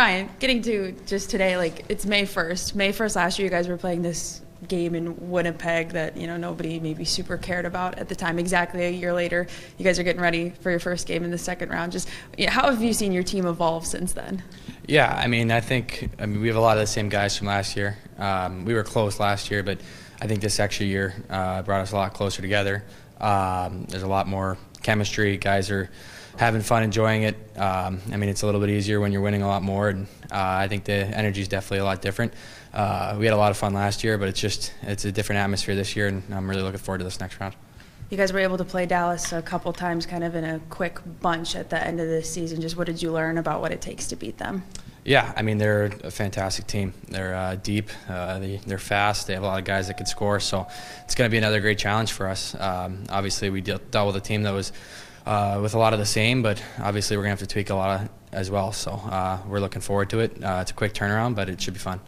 Ryan, getting to just today, like it's May 1st. May 1st last year, you guys were playing this game in Winnipeg that you know nobody maybe super cared about at the time. Exactly a year later, you guys are getting ready for your first game in the second round. Just how have you seen your team evolve since then? Yeah, I mean, I think I mean we have a lot of the same guys from last year. Um, we were close last year, but I think this extra year uh, brought us a lot closer together. Um, there's a lot more chemistry. Guys are having fun, enjoying it. Um, I mean, it's a little bit easier when you're winning a lot more, and uh, I think the energy is definitely a lot different. Uh, we had a lot of fun last year, but it's just it's a different atmosphere this year, and I'm really looking forward to this next round. You guys were able to play Dallas a couple times, kind of in a quick bunch at the end of the season. Just what did you learn about what it takes to beat them? Yeah, I mean they're a fantastic team. They're uh, deep, uh, they, are fast. They have a lot of guys that can score. So it's going to be another great challenge for us. Um, obviously, we dealt, dealt with a team that was uh, with a lot of the same, but obviously we're going to have to tweak a lot of, as well. So uh, we're looking forward to it. Uh, it's a quick turnaround, but it should be fun.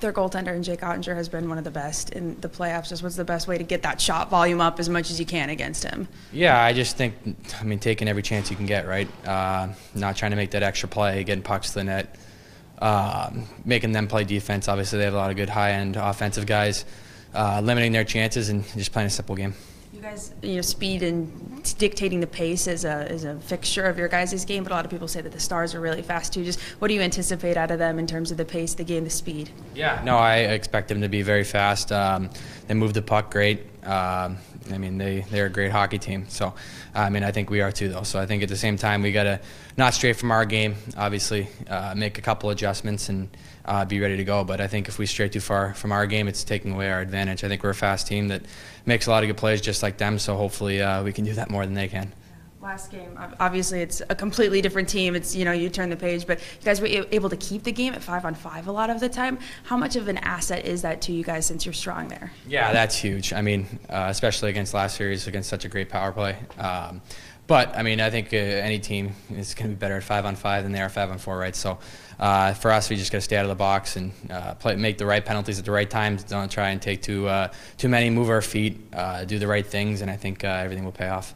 Their goaltender and Jake Oettinger has been one of the best in the playoffs. Just what's the best way to get that shot volume up as much as you can against him? Yeah, I just think, I mean, taking every chance you can get, right? Uh, not trying to make that extra play, getting pucks to the net, uh, making them play defense. Obviously, they have a lot of good high-end offensive guys, uh, limiting their chances and just playing a simple game. You guys, you know, speed and dictating the pace is a is a fixture of your guys' game, but a lot of people say that the Stars are really fast too. Just what do you anticipate out of them in terms of the pace, the game, the speed? Yeah, no, I expect them to be very fast. Um, they move the puck great. Um, I mean, they they're a great hockey team. So, I mean, I think we are too, though. So I think at the same time we got to not stray from our game. Obviously, uh, make a couple adjustments and uh, be ready to go. But I think if we stray too far from our game, it's taking away our advantage. I think we're a fast team that makes a lot of good plays just like them. So hopefully uh, we can do that more than they can. Last game, obviously it's a completely different team. It's you know you turn the page, but you guys were able to keep the game at five on five a lot of the time. How much of an asset is that to you guys since you're strong there? Yeah, that's huge. I mean, uh, especially against last series against such a great power play. Um, but I mean, I think uh, any team is going to be better at five on five than they are five on four, right? So uh, for us, we just got to stay out of the box and uh, play, make the right penalties at the right times. Don't try and take too uh, too many, move our feet, uh, do the right things, and I think uh, everything will pay off.